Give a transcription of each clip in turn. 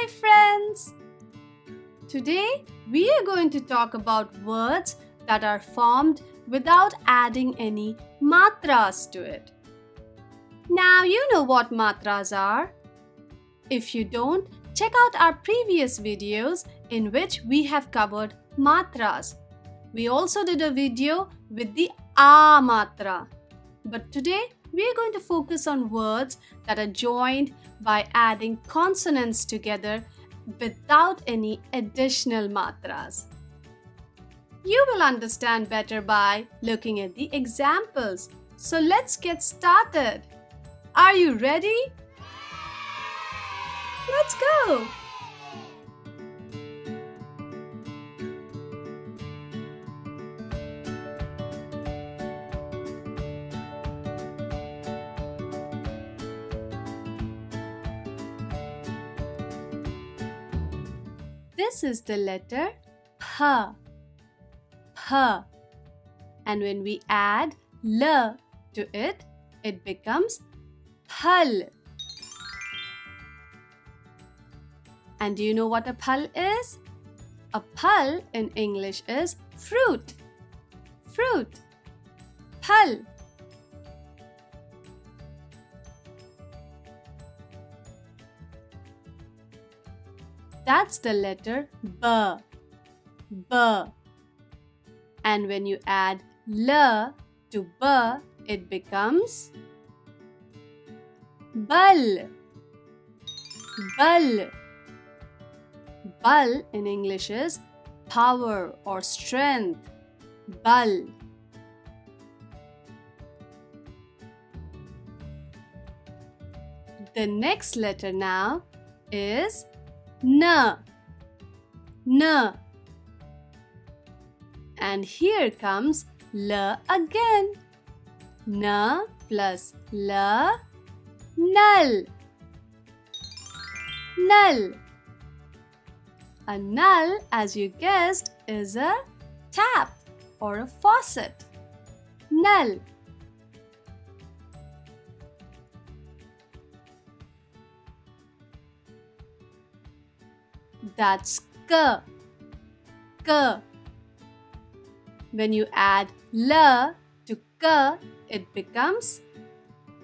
Hi friends! Today we are going to talk about words that are formed without adding any matras to it. Now you know what matras are. If you don't, check out our previous videos in which we have covered matras. We also did a video with the a matra. But today we are going to focus on words that are joined by adding consonants together without any additional matras. You will understand better by looking at the examples. So let's get started. Are you ready? Let's go! This is the letter P. P. And when we add L to it, it becomes Phal. And do you know what a phal is? A phal in English is fruit. Fruit. Phal. That's the letter B. B. And when you add L to B, it becomes Bal. Bal. Bal in English is power or strength. Bal. The next letter now is N. N. And here comes L again. N plus L, null. Null. A null, as you guessed, is a tap or a faucet. Null. That's k. K. When you add l to k, it becomes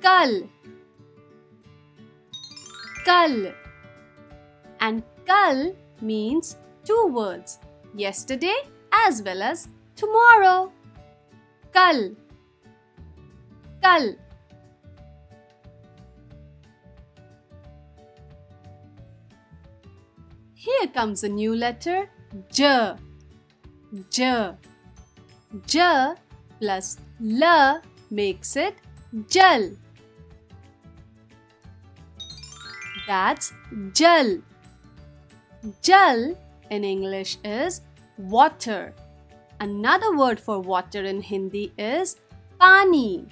kal. Kal. And kal means two words, yesterday as well as tomorrow. Kal. Kal. Here comes a new letter J. J. J plus L makes it Jal. That's Jal. Jal in English is water. Another word for water in Hindi is pani.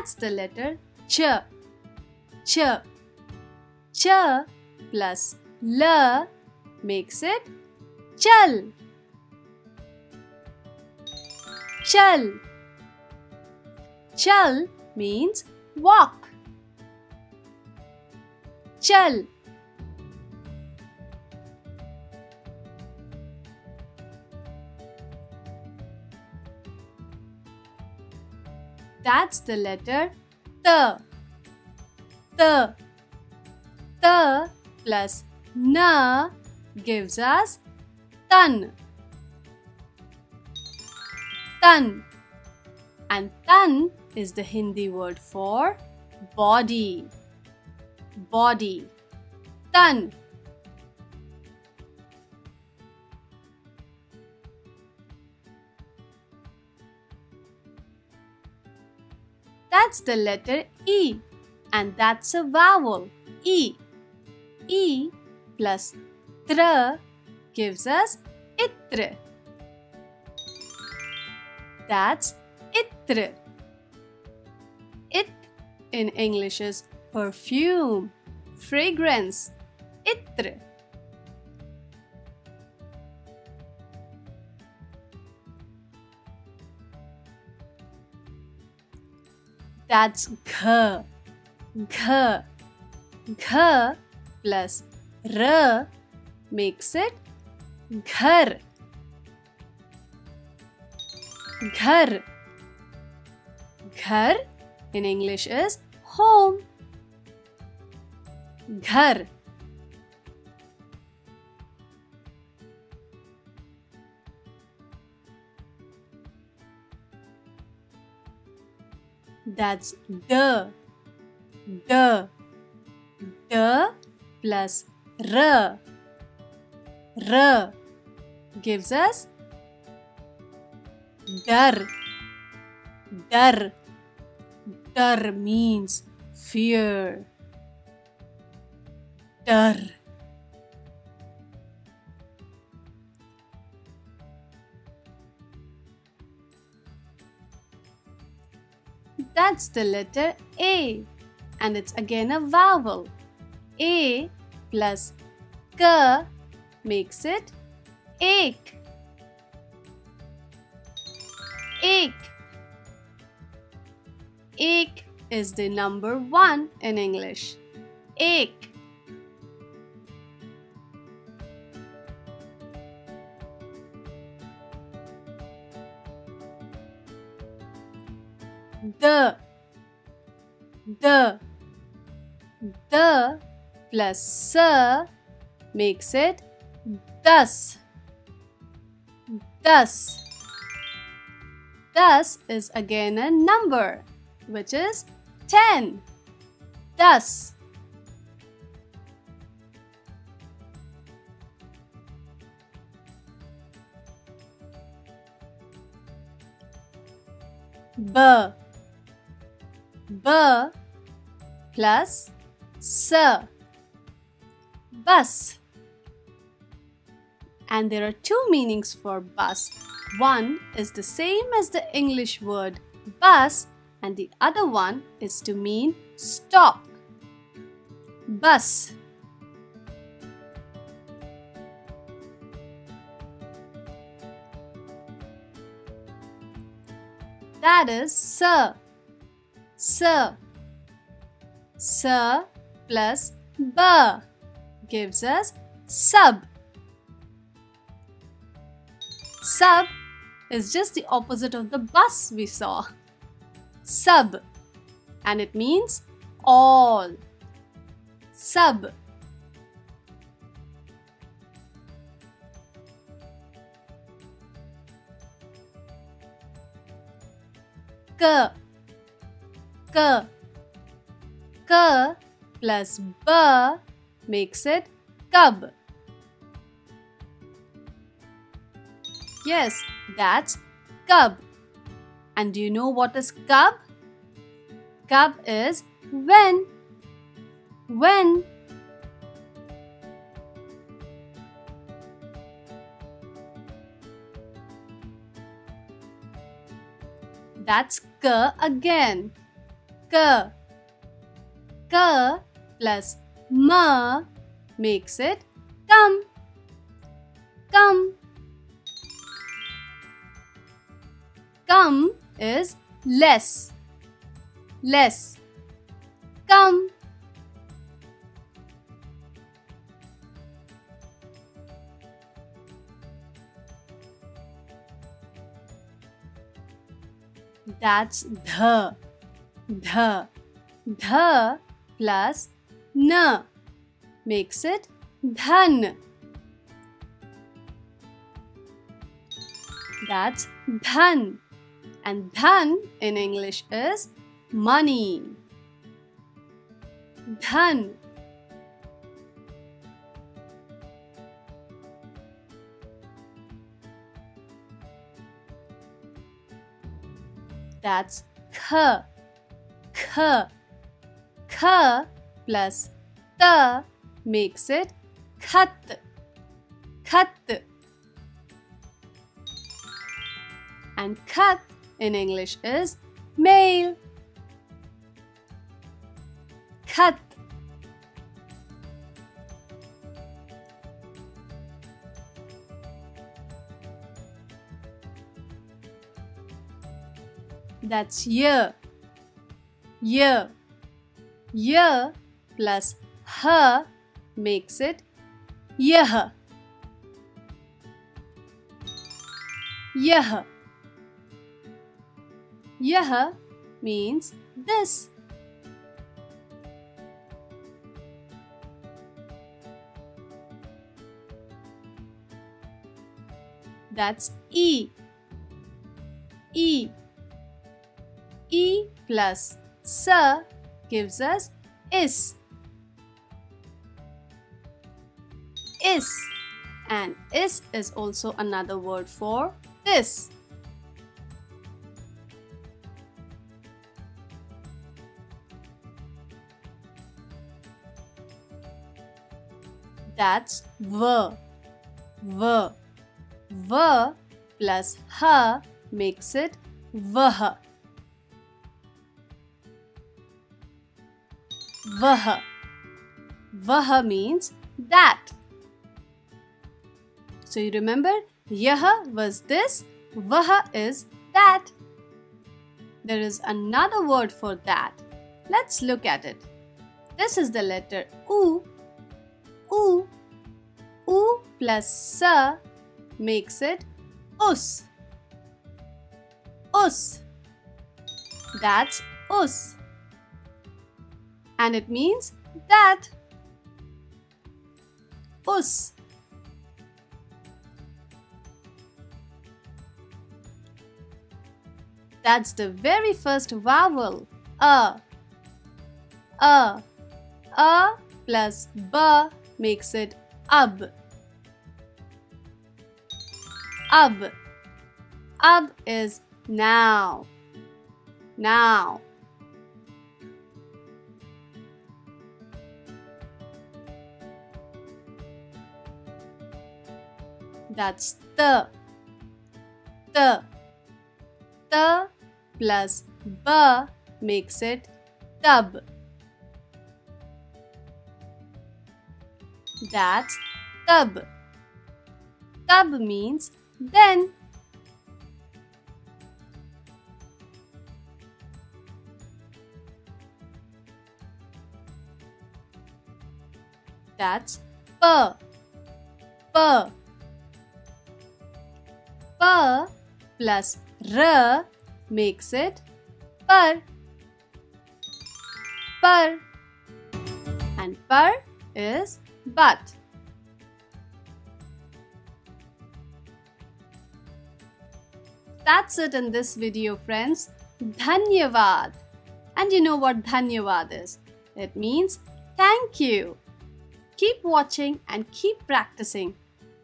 That's the letter ch. Ch. Ch plus l makes it chal. Chal. Chal means walk. Chal. That's the letter T. T. T plus N gives us Tan. Tan. And Tan is the Hindi word for body. Body. Tan. That's the letter E. And that's a vowel. E. E plus tr gives us itr. That's itr. It in English is perfume, fragrance. Itr. That's gh. Gh. Gh plus r makes it ghar. Ghar. Ghar in English is home. Ghar. That's the. The. The plus r. R gives us dar. Dar. Dar means fear. Dar. That's the letter A. And it's again a vowel. A plus K makes it ache. Ache. Ache is the number one in English. Ache. The. The. The plus s makes it thus. Thus. Thus is again a number, which is 10. Thus. B. B plus S. Bus. And there are two meanings for bus. One is the same as the English word bus, and the other one is to mean stop. Bus. That is sir. Sir. Sir plus b gives us sub. Sub is just the opposite of the bus we saw. Sub. And it means all. Sub. K. K. K plus B makes it cub. Yes, that's cub. And do you know what is cub? Cub is when. When. That's k again. K. K plus m makes it come. Come. Come is less. Less. Come. That's the. The. The plus n makes it dhan. That's dhan. And dhan in English is money. Dhan. That's k. K. K plus t makes it khat. Khat. And khat in English is mail. Khat. That's year. Y. Y plus H makes it yah. Yah. Yah means this. That's E. E. E plus S gives us is. Is. And is is also another word for this. That's ver. Ver. Ver plus H makes it Vah. Vah. Vah means that. So you remember, Yah was this, Vah is that. There is another word for that. Let's look at it. This is the letter U. U. U plus sa makes it us. Us. That's us. And it means that. Us. That's the very first vowel. A. A. A plus B makes it ab. Ab. Ab is now. Now. That's the. The. The plus b makes it tub. That's tub. Tub means then. That's p. P. Plus r makes it par. Par. And par is but. That's it in this video friends. Dhanyavad. And you know what Dhanyavad is? It means thank you. Keep watching and keep practicing.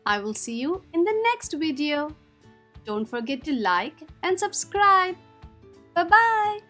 I will see you in the next video. Don't forget to like and subscribe. Bye bye.